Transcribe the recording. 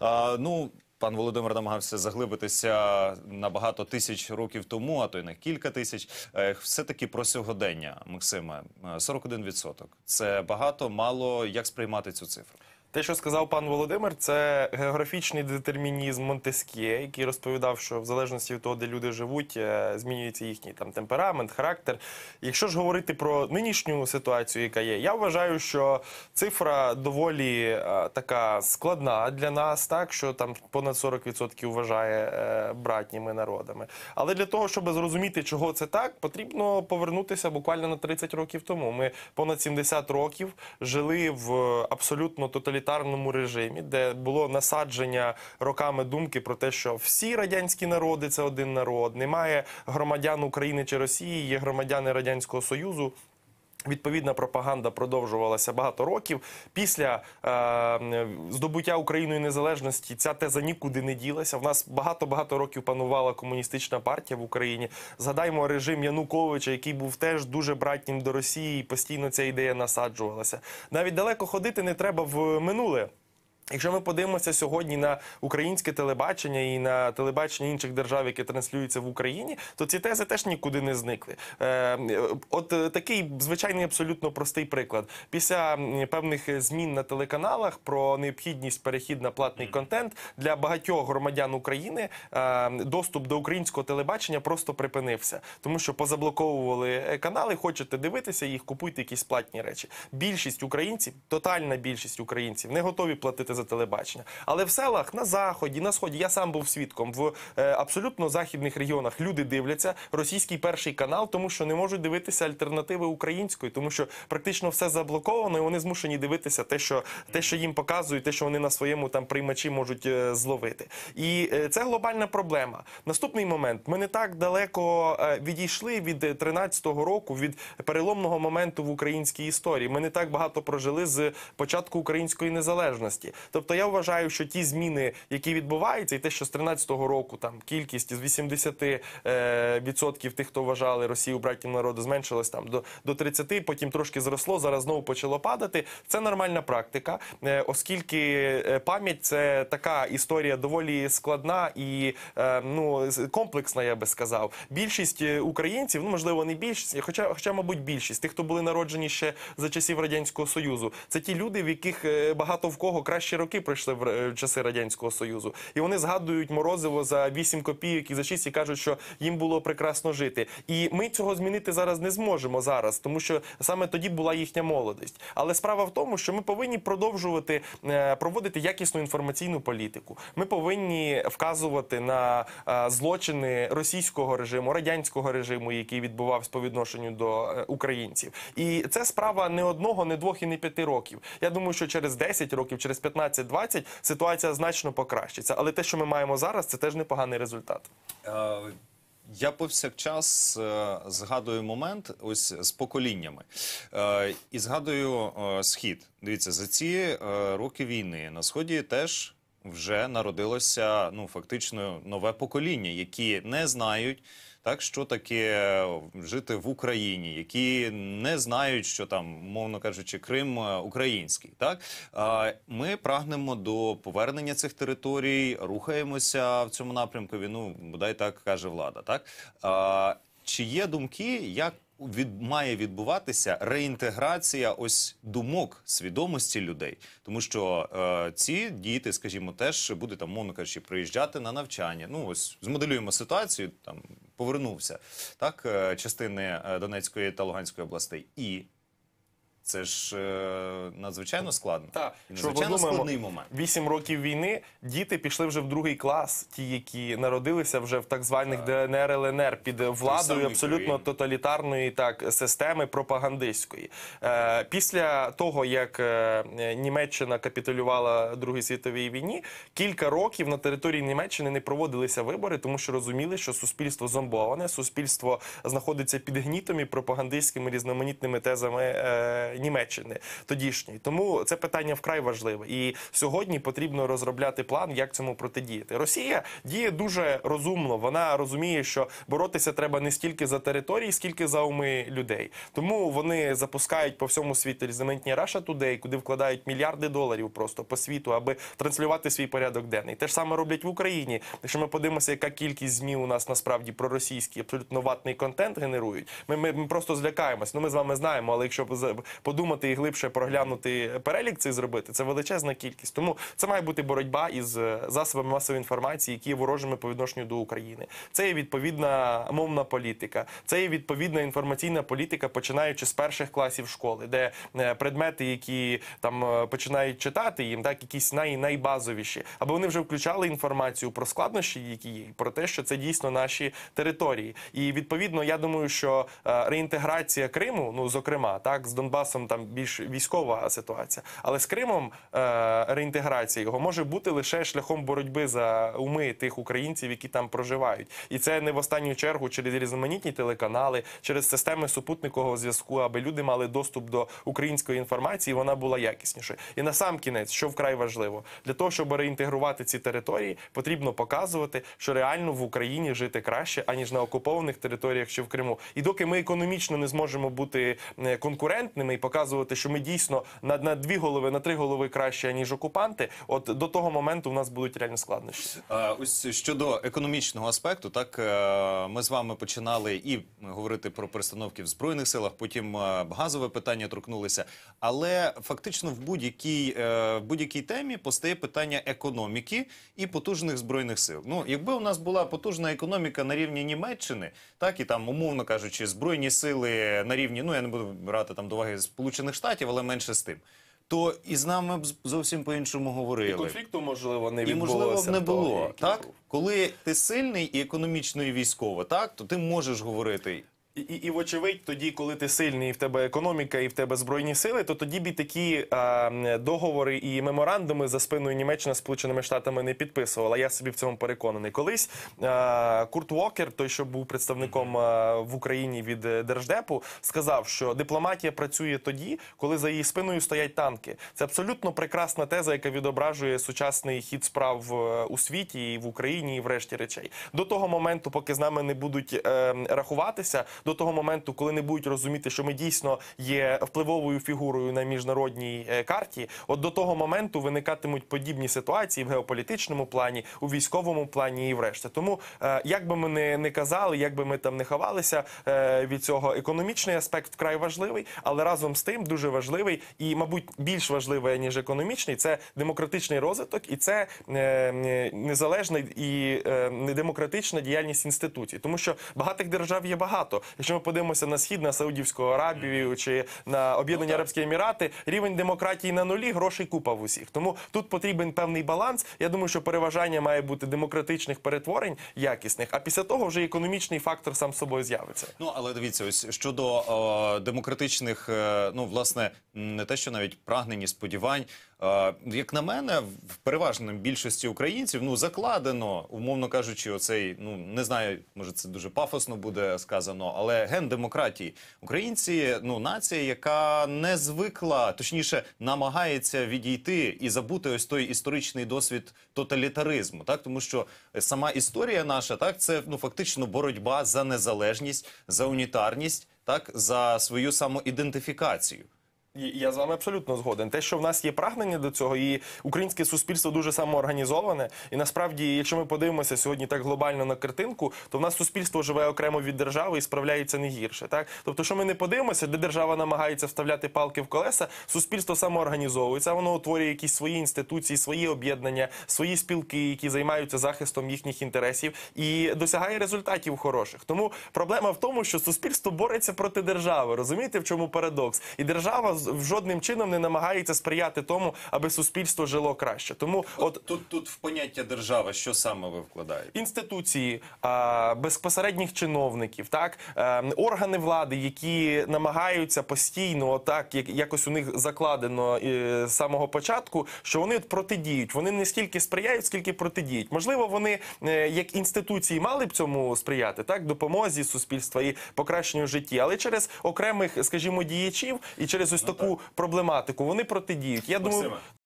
А, ну, пан Володимир намагався заглибитися на багато тисяч років тому, а то й на кілька тисяч. Е, Все-таки про сьогодення, Максиме. Е, 41%. Це багато, мало. Як сприймати цю цифру? Те, що сказав пан Володимир, це географічний детермінізм Монтескє, який розповідав, що в залежності від того, де люди живуть, е, змінюється їхній там темперамент, характер. Якщо ж говорити про нинішню ситуацію, яка є, я вважаю, що цифра доволі е, така складна для нас, так що там понад 40% вважає е, братніми народами. Але для того, щоб зрозуміти, чого це так, потрібно повернутися буквально на 30 років тому. Ми понад 70 років жили в абсолютно тоталітарному режимі, де було насадження роками думки про те, що всі радянські народи це один народ, немає громадян України чи Росії, є громадяни Радянського Союзу. Відповідна пропаганда продовжувалася багато років. Після е, здобуття Україною незалежності ця теза нікуди не ділася. В нас багато-багато років панувала комуністична партія в Україні. Згадаймо режим Януковича, який був теж дуже братнім до Росії, і постійно ця ідея насаджувалася. Навіть далеко ходити не треба в минуле. Якщо ми подивимося сьогодні на українське телебачення і на телебачення інших держав, яке транслюється в Україні, то ці тези теж нікуди не зникли. Е, от е, такий звичайний абсолютно простий приклад. Після певних змін на телеканалах про необхідність перехід на платний контент для багатьох громадян України е, доступ до українського телебачення просто припинився, тому що позаблоковували е, канали. Хочете дивитися їх, купуйте якісь платні речі. Більшість українців, тотальна більшість українців, не готові платити за телебачення. Але в селах на заході, на сході, я сам був свідком в е, абсолютно західних регіонах. Люди дивляться російський перший канал, тому що не можуть дивитися альтернативи української, тому що практично все заблоковано, і вони змушені дивитися те, що те, що їм показують, те, що вони на своєму там приймачі можуть е, зловити. І е, це глобальна проблема. Наступний момент. Ми не так далеко е, відійшли від 13-го року, від переломного моменту в українській історії. Ми не так багато прожили з початку української незалежності. Тобто я вважаю, що ті зміни, які відбуваються, і те, що з 13-го року там кількість з 80 е, відсотків тих, хто вважали Росію братнім народу, зменшилась там до, до 30, потім трошки зросло, зараз знову почало падати. Це нормальна практика, е, оскільки е, пам'ять це така історія доволі складна і ну комплексна, я би сказав. Більшість українців, ну можливо, не більшість, хоча, хоча, мабуть, більшість тих, хто були народжені ще за часів радянського союзу, це ті люди, в яких багато в кого кращі роки пройшли в е, часи радянського союзу, і вони згадують морозиво за 8 копійок і за 6 і кажуть, що їм було прекрасно жити. І ми цього змінити зараз не зможемо зараз, тому що саме тоді була їхня молодість. Але справа в тому, що ми повинні продовжувати е, проводити якісну інформаційну політику. Ми повинні вказувати на е, злочини російського режиму, радянського режиму, який відбувався по відношенню до українців. І це справа не одного, не двох і не п'яти років. Я думаю, що через 10 років, через 15-20 ситуація значно покращиться. Але те, що ми маємо зараз, це теж непоганий результат. Е, Я повсякчас е, згадую момент ось з поколіннями. Е, І згадую схід. Дивіться, за ці роки війни на сході теж вже народилося ну фактично нове покоління, які не знають. Так, що таке жити в Україні, які не знають, що там, мовно кажучи, Крим е, український. Так ми прагнемо до повернення цих територій, рухаємося в цьому напрямку. Ну, бодай так каже влада. Так чи є думки, як від має відбуватися реінтеграція ось думок свідомості людей, тому що е, ці діти, скажімо, теж будуть там, мовно кажучи, приїжджати на навчання. Ну ось змоделюємо ситуацію. Там повернувся так е, частини е, Донецької та Луганської областей, і це ж е, надзвичайно складно. Так, що надзвичайно складний момент. Вісім років війни діти пішли вже в другий клас, ті, які народилися вже в так званих ДНР ЛНР під владою абсолютно Україн. тоталітарної так системи пропагандистської. Е, після того як е, Німеччина капітулювала в Другій світовій війні, кілька років на території Німеччини не проводилися вибори, тому що розуміли, що суспільство зомбоване, суспільство знаходиться під гнітом і пропагандистськими різноманітними тезами е, Німеччини тодішньої. Тому це питання вкрай важливе. І сьогодні потрібно розробляти план, як цьому протидіяти. Росія діє дуже розумно. Вона розуміє, що боротися треба не стільки за території, скільки за уми людей. Тому вони запускають по всьому світу різноманітні Russia Today, куди вкладають мільярди доларів просто по світу, аби транслювати свій порядок денний. Те ж саме роблять в Україні. Якщо ми подивимося, яка кількість змі у нас насправді проросійський, абсолютно ватний контент генерують. Ми, ми, ми просто злякаємось. Ну ми з вами знаємо, але якщо подумати і глибше проглянути перелік цей зробити, це величезна кількість. Тому це має бути боротьба із е, засобами масової інформації, які є ворожими по відношенню до України. Це є відповідна мовна політика, це є відповідна інформаційна політика, починаючи з перших класів школи, де е, предмети, які там е, починають читати їм, так якісь най, найбазовіші, аби вони вже включали інформацію про складнощі, які є, про те, що це дійсно наші території. І відповідно, я думаю, що реінтеграція Криму, ну зокрема, так з Донбасом там більш військова ситуація, але з Кримом е, реінтеграція його може бути лише шляхом боротьби за уми тих українців, які там проживають, і це не в останню чергу через різноманітні телеканали, через системи супутникового зв'язку, аби люди мали доступ до української інформації, вона була якіснішою. І на сам кінець, що вкрай важливо, для того, щоб реінтегрувати ці території, потрібно показувати, що реально в Україні жити краще, аніж на окупованих територіях чи в Криму. І доки ми економічно не зможемо бути е, конкурентними і показувати, що ми дійсно на, на дві голови, на три голови краще, ніж окупанти, от до того моменту в нас будуть реальні складнощі. Ось щодо економічного аспекту, так е, ми з вами починали і говорити про перестановки в збройних силах, потім е, газове питання торкнулися. Але фактично в будь-якій е, будь-якій темі постає питання економіки і потужних збройних сил. Ну, якби у нас була потужна економіка на рівні Німеччини, так і там, умовно кажучи, збройні сили на рівні, ну я не буду брати там до уваги Сполучених Штатів, але менше з тим. То і з нами б зовсім по-іншому говорили. Конфлікту можливо не І можливо б не було. того, Так, був. коли ти сильний і економічно, і військово, так то ти можеш говорити. І, і, і вочевидь, тоді, коли ти сильний, і в тебе економіка, і в тебе збройні сили, то тоді б і такі а, договори і меморандуми за спиною Німеччина Сполученими Штатами не підписувала. Я собі в цьому переконаний. Колись а, Курт Уокер, той, що був представником а, в Україні від е, держдепу, сказав, що дипломатія працює тоді, коли за її спиною стоять танки. Це абсолютно прекрасна теза, яка відображує сучасний хід справ е, у світі і в Україні, і в решті речей. До того моменту, поки з нами не будуть е, рахуватися, до того моменту, коли не будуть розуміти, що ми дійсно є впливовою фігурою на міжнародній е, карті, от до того моменту виникатимуть подібні ситуації в геополітичному плані, у військовому плані і врешті. Тому, е, як би ми не, не казали, як би ми там не ховалися е, від цього, економічний аспект вкрай важливий, але разом з тим дуже важливий і, мабуть, більш важливий ніж економічний, це демократичний розвиток і це незалежна і недемократична діяльність інституцій, тому що багатих держав є багато. Якщо ми подивимося на схід, на Саудівську Аравію чи на Об'єднані Арабські Емірати, рівень демократії на нулі, грошей купа в усіх. Тому тут потрібен певний баланс. Я думаю, що переважання має бути демократичних перетворень якісних, а після того вже економічний фактор сам собою з'явиться. Ну але дивіться, ось щодо е, демократичних, е, ну власне, не те, що навіть прагнені сподівань. Е, як на мене, в переважній більшості українців ну закладено, умовно кажучи, оцей ну не знаю, може це дуже пафосно буде сказано, але ген демократії. Українці, ну нація, яка не звикла, точніше, намагається відійти і забути ось той історичний досвід тоталітаризму, так тому що сама історія наша, так це ну фактично боротьба за незалежність, за унітарність, так за свою самоідентифікацію. Я з вами абсолютно згоден. Те, що в нас є прагнення до цього, і українське суспільство дуже самоорганізоване. І насправді, якщо ми подивимося сьогодні так глобально на картинку, то в нас суспільство живе окремо від держави і справляється не гірше. Так, тобто, що ми не подивимося, де держава намагається вставляти палки в колеса, суспільство самоорганізовується, воно утворює якісь свої інституції, свої об'єднання, свої спілки, які займаються захистом їхніх інтересів, і досягає результатів хороших. Тому проблема в тому, що суспільство бореться проти держави. Розумієте, в чому парадокс? І держава в жодним чином не намагається сприяти тому, аби суспільство жило краще. Тому, от Тут тут в поняття держава, що саме ви вкладаєте? інституції, а, безпосередніх чиновників, так е, органи влади, які намагаються постійно, так як якось у них закладено е, з самого початку, що вони от протидіють. Вони не стільки сприяють, скільки протидіють. Можливо, вони е, як інституції мали б цьому сприяти, так допомозі суспільства і покращенню житті, але через окремих, скажімо, діячів і через ось таку таку проблематику. Вони протидіють. Я думаю, Максиме,